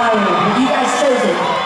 You guys chose it.